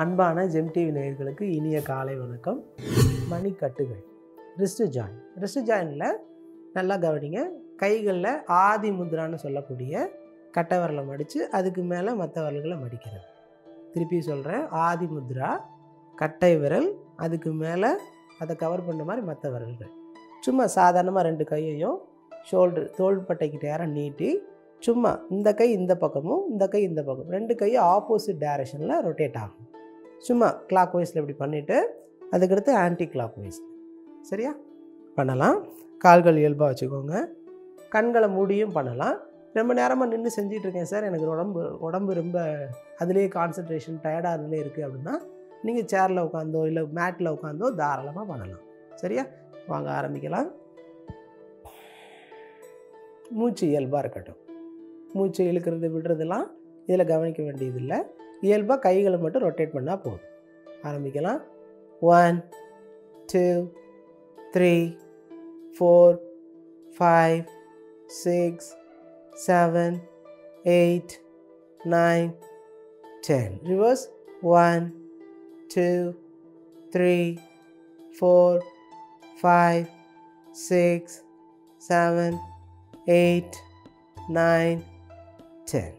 அன்பான GeM TV நேயர்களுக்கு இனிய காலை வணக்கம். மணிக்கட்டுகள். ரிஸ்ட் ஜாயின் ரிஸ்ட் ஜாயினில் நல்லா கவனிங்க. கைகளில் ஆதி முத்ரான்னு சொல்லக்கூடிய கட்டை விரலை மடித்து அதுக்கு மேலே மற்ற வரல்களை மடிக்கிறது. திருப்பி சொல்கிறேன் ஆதி முத்ரா கட்டை விரல் அதுக்கு மேலே அதை கவர் பண்ண மாதிரி மற்ற விரல்கள் சும்மா சாதாரணமாக ரெண்டு கையையும் ஷோல்டர் தோள்பட்டைக்கிட்ட நேரம் நீட்டி சும்மா இந்த கை இந்த பக்கமும் இந்த கை இந்த பக்கம். ரெண்டு கையும் ஆப்போசிட் டைரக்ஷனில் ரொட்டேட் ஆகும். சும்மா கிளாக் வைஸில் இப்படி பண்ணிவிட்டு அதுக்கடுத்து ஆன்டி கிளாக் வைஸ் சரியா? பண்ணலாம். கால்கள் இயல்பாக வச்சுக்கோங்க. கண்களை மூடியும் பண்ணலாம். ரொம்ப நேரமாக நின்று செஞ்சிட்ருக்கேன் சார். எனக்கு உடம்பு உடம்பு ரொம்ப அதுலேயே கான்சன்ட்ரேஷன் டயர்டாக அதிலே இருக்குது அப்படின்னா நீங்கள் சேரில் உட்காந்தோ இல்லை மேட்டில் உட்காந்தோ தாராளமாக பண்ணலாம். சரியா? வாங்க ஆரம்பிக்கலாம். மூச்சு இயல்பாக இருக்கட்டும். மூச்சு இழுக்கிறது விடுறதெல்லாம் இதில் கவனிக்க வேண்டியதில்லை. இயல்பாக கைகளை மட்டும் ரொட்டேட் பண்ணால் போதும். ஆரம்பிக்கலாம். One two three four five six seven eight nine ten reverse one two three four five six seven eight nine ten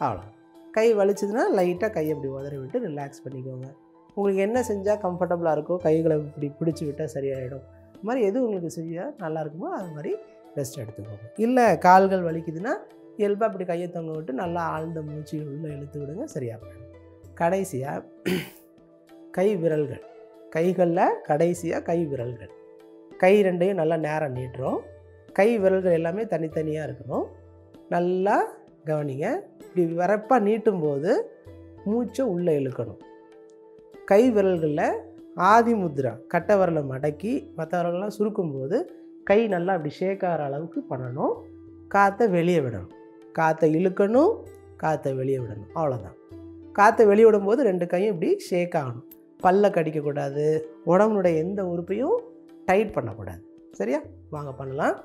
அவ்வளோ. கை வலிச்சதுன்னா லைட்டாக கையை இப்படி உதறி விட்டு ரிலாக்ஸ் பண்ணிக்கோங்க. உங்களுக்கு என்ன செஞ்சால் கம்ஃபர்டபுளாக இருக்கோ கைகளை இப்படி பிடிச்சி விட்டால் சரியாயிடும். இது மாதிரி எது உங்களுக்கு செய்ய நல்லா இருக்குமோ அது மாதிரி ரெஸ்ட் எடுத்துக்கோங்க. இல்லை கால்கள் வலிக்குதுன்னா இயல்பாக அப்படி கையை தொங்க விட்டு நல்லா ஆழ்ந்த மூச்சு உள்ளே இழுத்து விடுங்க சரியாக போயிடும். கடைசியாக கை விரல்கள். கைகளில் கடைசியாக கை விரல்கள். கை ரெண்டையும் நல்லா நேரம் நீட்டுறோம். கை விரல்கள் எல்லாமே தனித்தனியாக இருக்கணும். நல்லா கவனிங்க. இப்படி வரப்பாக நீட்டும்போது மூச்சை உள்ளே இழுக்கணும். கை விரல்களில் ஆதி முத்ரா கட்டை விரலை மடக்கி மற்ற விரலெல்லாம் சுருக்கும்போது கை நல்லா அப்படி ஷேக் ஆகிற அளவுக்கு பண்ணணும். காற்றை வெளியே விடணும். காற்றை இழுக்கணும் காற்றை வெளியே விடணும். அவ்வளோதான் காற்றை வெளியே விடும்போது ரெண்டு கையும் இப்படி ஷேக் ஆகணும். பல்ல கடிக்கக்கூடாது உடம்புடைய எந்த உறுப்பையும் டைட் பண்ணக்கூடாது. சரியா? வாங்க பண்ணலாம்.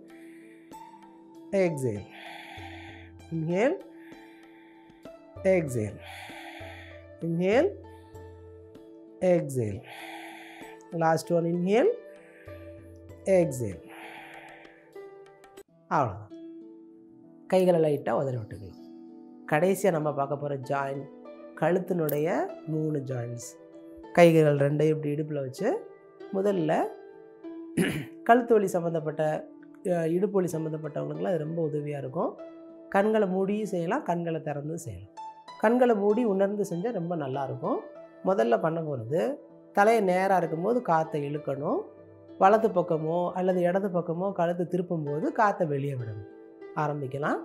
exhale. Inhale. Exhale. Inhale. Exhale. Last one inhale. Exhale. அவ்வளோதான் கைகளை லைட்டாக உதறி விட்டுக்கலாம் கடைசியாக நம்ம பார்க்க போகிற ஜாயின் கழுத்தினுடைய மூணு ஜாயின்ஸ் கைகள் ரெண்டையும் இப்படி இடுப்பில் வச்சு முதல்ல கழுத்து வலி சம்மந்தப்பட்ட இடுப்பொலி இடுப்பு வலி சம்மந்தப்பட்டவங்களுக்குலாம் அது ரொம்ப உதவியாக இருக்கும். கண்களை மூடியும் செய்யலாம் கண்களை திறந்து செய்யலாம். கண்களை மூடி உணர்ந்து செஞ்சால் ரொம்ப நல்லாயிருக்கும் முதல்ல பண்ண போகிறது தலையை நேராக இருக்கும்போது காற்றை இழுக்கணும். வலது பக்கமோ அல்லது இடது பக்கமோ கழுத்து திருப்பும்போது காற்றை வெளியே விடணும். ஆரம்பிக்கலாம்.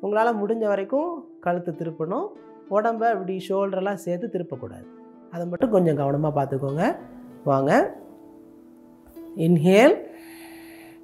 உங்களால் முடிஞ்ச வரைக்கும் கழுத்து திருப்பணும். உடம்ப இப்படி ஷோல்டரெல்லாம் சேர்த்து திருப்பக்கூடாது. அதை மட்டும் கொஞ்சம் கவனமாக பார்த்துக்கோங்க. வாங்க. Inhale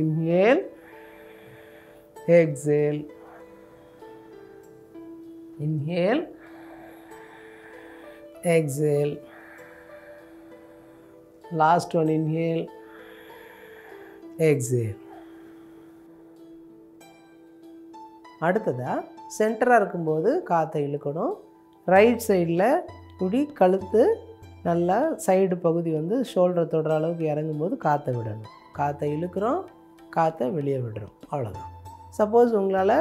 inhale. Exhale. Inhale. Exhale. Last one inhale. Exhale. அடுத்ததாக சென்டராக இருக்கும்போது காற்றை இழுக்கணும். ரைட் சைடில் குடி கழுத்து நல்லா சைடு பகுதி வந்து ஷோல்டர் தொடுற அளவுக்கு இறங்கும்போது காற்றை விடணும். காற்றை இழுக்கிறோம். காற்றை வெளியே விடுறோம். அவ்வளோதான் சப்போஸ் உங்களால்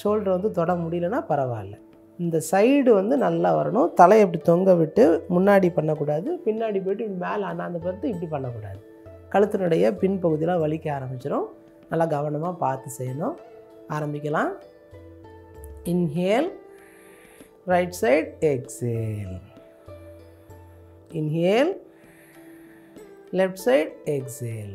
ஷோல்டர் வந்து தொட முடியலன்னா பரவாயில்ல. இந்த சைடு வந்து நல்லா வரணும். தலையை இப்படி தொங்க விட்டு முன்னாடி பண்ணக்கூடாது. பின்னாடி போய்ட்டு இப்படி மேலே அண்ணாந்து பார்த்து இப்படி பண்ணக்கூடாது. கழுத்தினுடைய பின்பகுதியெலாம் வலிக்க ஆரம்பிச்சிடும் நல்லா கவனமாக பார்த்து செய்யணும். ஆரம்பிக்கலாம். Inhale right side exhale inhale left side exhale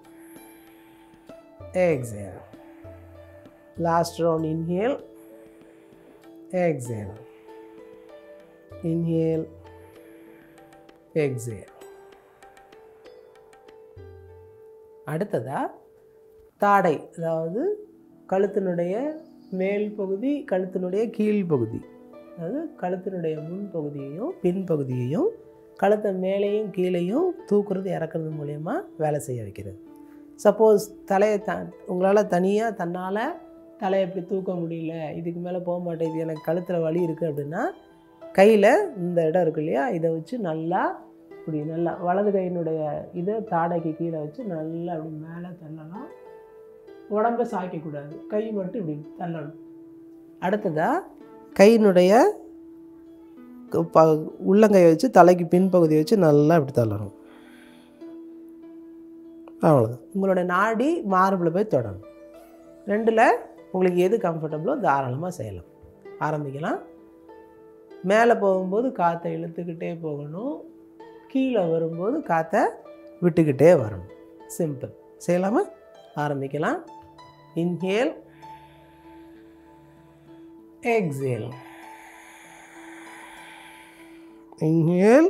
exhale. Last round inhale. Exhale. Inhale. Exhale. அடுத்ததா தாடை அதாவது கழுத்தினுடைய மேல் பகுதி கழுத்தினுடைய கீழ் பகுதி. அதாவது கழுத்தினுடைய முன் பகுதியையும் பின் பகுதியையும் கழுத்தை மேலேயும் கீழேயும் தூக்குறது இறக்குறது மூலயமா வேலை செய்ய வைக்கிறது. சப்போஸ் தலையை த உங்களால் தனியாக தன்னால் தலையை இப்படி தூக்க முடியல இதுக்கு மேலே போக மாட்டேங்குது எனக்கு கழுத்தில் வலி இருக்குது அப்படின்னா கையில் இந்த இடம் இருக்கு இல்லையா இதை வச்சு நல்லா இப்படி நல்லா வலது கையினுடைய இதை தாடைக்கு கீழே வச்சு நல்லா அப்படி மேலே தள்ளலாம். உடம்ப சாய்க்கக்கூடாது கை மட்டும் இப்படி தள்ளணும். அடுத்ததாக கையினுடைய ப உள்ளங்கையை வச்சு தலைக்கு பின்பகுதியை வச்சு நல்லா இப்படி தள்ளணும். அவ்வளோதான் உங்களோட நாடி மார்பில் போய் தொடணும். ரெண்டில் உங்களுக்கு எது கம்ஃபர்டபுளோ தாராளமாக செய்யலாம். ஆரம்பிக்கலாம். மேலே போகும்போது காற்றை இழுத்துக்கிட்டே போகணும். கீழே வரும்போது காற்றை விட்டுக்கிட்டே வரணும். சிம்பிள் செய்யலாமா? ஆரம்பிக்கலாம். Inhale exhale inhale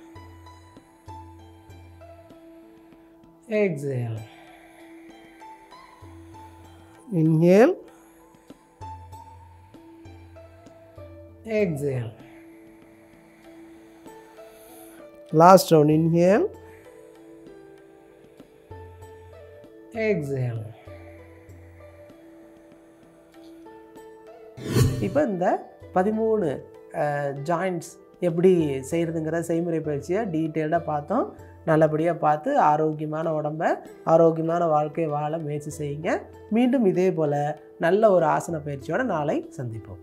exhale. Inhale. Exhale. Last round inhale. Exhale. இப்போ இந்த பதிமூணு ஜாயிண்ட்ஸ் எப்படி செய்கிறதுங்கிற செய்முறை பயிற்சியை டீட்டெயில்டாக பார்த்தோம். நல்லபடியாக பார்த்து ஆரோக்கியமான உடம்ப ஆரோக்கியமான வாழ்க்கை வாழ முயற்சி செய்யுங்க. மீண்டும் இதே போல் நல்ல ஒரு ஆசன பயிற்சியோடு நாளை சந்திப்போம்.